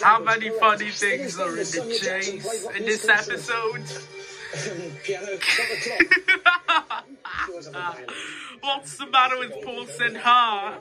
How many funny things are in the chase in this episode? What's the matter with Paulson Sinha?